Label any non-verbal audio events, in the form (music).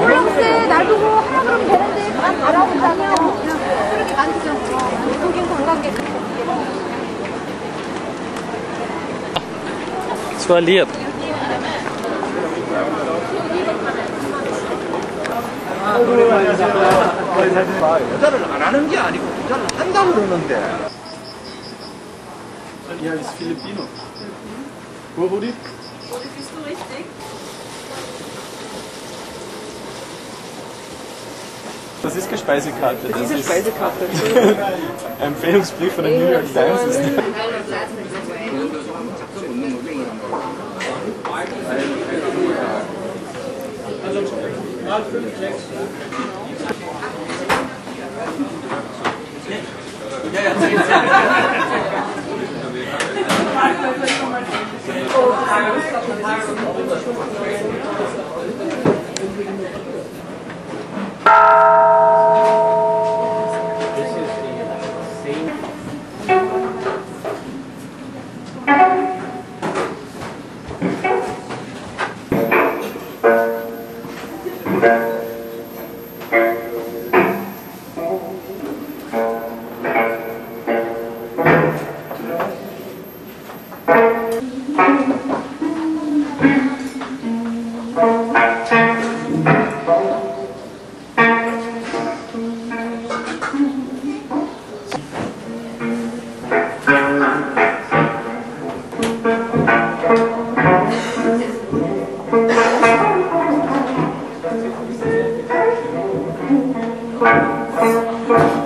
올라오세 날 보고 하라 그러면 되는데 다 알아본다며 그렇게 만드죠 외국인 관광객 sua letra. 여자를 안 하는 게 아니고 여자를 한다고 그러는데. 야, 이 필리핀어. Wo, Rudi? Rudi, bist du richtig? Das ist keine Speisekarte. Das ist Speisekarte. (laughs) Empfehlungsbrief von den New York Times. Ist (laughs) ja, ja, Thank Música